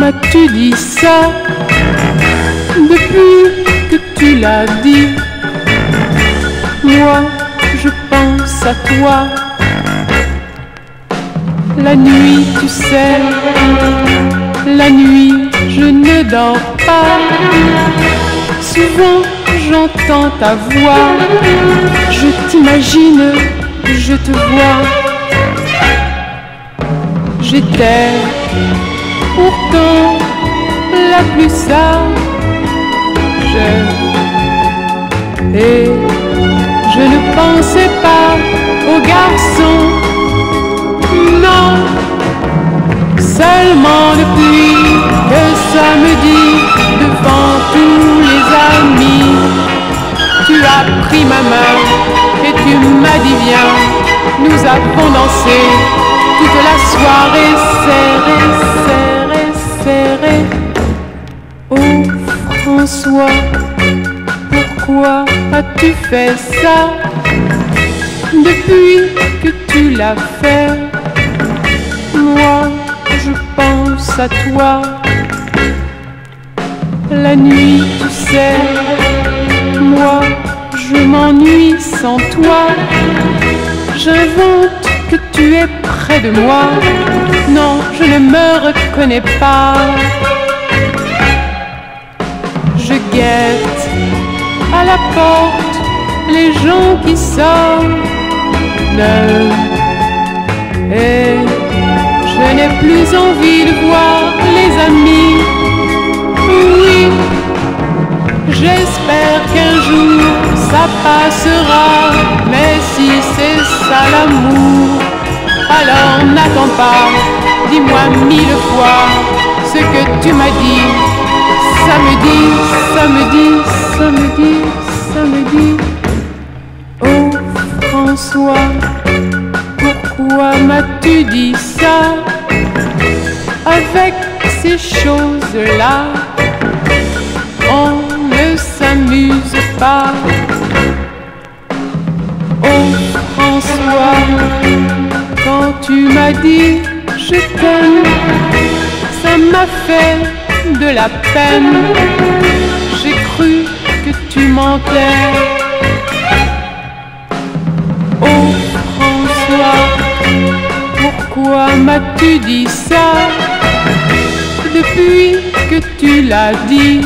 m'as-tu dit ça? Depuis que tu l'as dit Moi, je pense à toi. La nuit, tu sais, la nuit, je ne dors pas. Souvent, j'entends ta voix. Je t'imagine, je te vois. J'étais pourtant la plus sage. Et je ne pensais pas aux garçons, soirée serrée, François, pourquoi as-tu fait ça? Depuis que tu l'as fait, moi je pense à toi. La nuit, tu sais, moi je m'ennuie sans toi. J'invente que tu es près de moi. Non, je ne me reconnais pas je guette à la porte les gens qui sortent Et je n'ai plus envie de ça passera. Mais si c'est ça l'amour, alors n'attends pas, dis-moi mille fois ce que tu m'as dit samedi, samedi, samedi, samedi. Oh François, pourquoi m'as-tu dit ça? Avec ces choses-là, on ne s'amuse pas. Tu m'as dit je t'aime, ça m'a fait de la peine. J'ai cru que tu mentais. Oh François, pourquoi m'as-tu dit ça? Depuis que tu l'as dit